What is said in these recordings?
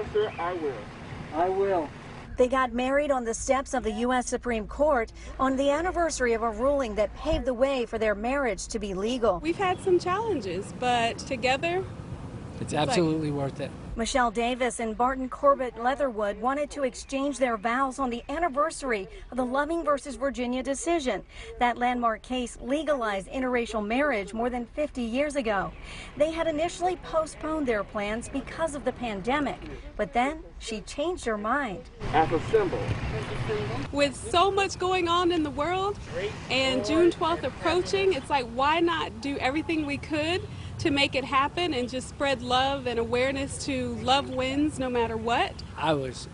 answer, I will. I will. They got married on the steps of the U.S. Supreme Court on the anniversary of a ruling that paved the way for their marriage to be legal. We've had some challenges, but together, It's absolutely worth it. Michelle Davis and Barton Corbett Leatherwood wanted to exchange their vows on the anniversary of the Loving versus Virginia decision. That landmark case legalized interracial marriage more than 50 years ago. They had initially postponed their plans because of the pandemic, but then she changed her mind. As a symbol, with so much going on in the world and June 12th approaching, it's like, why not do everything we could to make it happen and just spread love and awareness to love wins no matter what? I was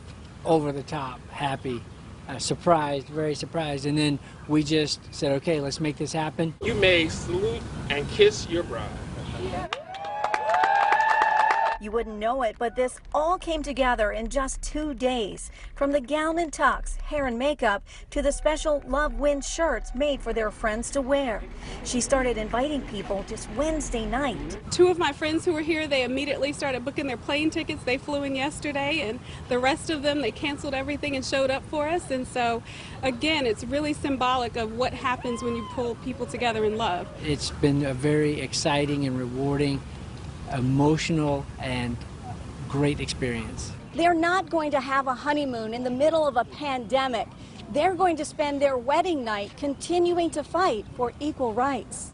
over the top happy, uh, surprised, very surprised. And then we just said, okay, let's make this happen. you may salute and kiss your bride. You wouldn't know it, but this all came together in just two days. From the gown and tux, hair and makeup, to the special Love Win shirts made for their friends to wear. She started inviting people just Wednesday night. Two of my friends who were here, they immediately started booking their plane tickets. They flew in yesterday, and the rest of them, they canceled everything and showed up for us. And so, again, it's really symbolic of what happens when you pull people together in love. It's been a very exciting and rewarding, emotional, and great experience. They're not going to have a honeymoon in the middle of a pandemic. They're going to spend their wedding night continuing to fight for equal rights.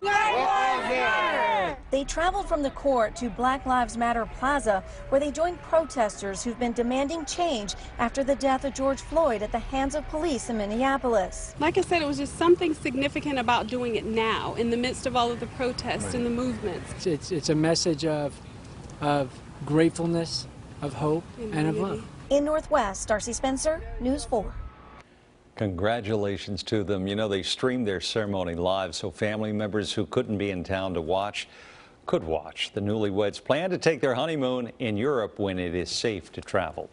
They traveled from the court to Black Lives Matter Plaza, where they joined protesters who've been demanding change after the death of George Floyd at the hands of police in Minneapolis. Like I said, it was just something significant about doing it now in the midst of all of the protests and the movements. It's, it's, it's a message of, of gratefulness, of hope, and of love. In Northwest, Darcy Spencer, News 4. Congratulations to them. You know, they streamed their ceremony live so family members who couldn't be in town to watch could watch. The newlyweds plan to take their honeymoon in Europe when it is safe to travel.